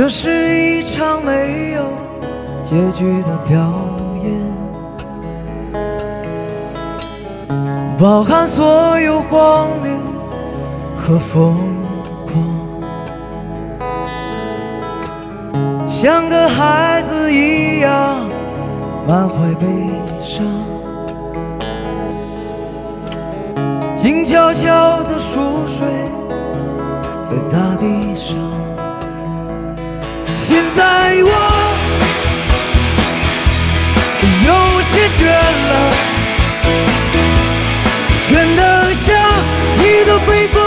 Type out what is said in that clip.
这是一场没有结局的表演，包含所有荒谬和疯狂，像个孩子一样满怀悲伤，静悄悄地熟睡在大地上。有些倦了，倦得像一朵被风。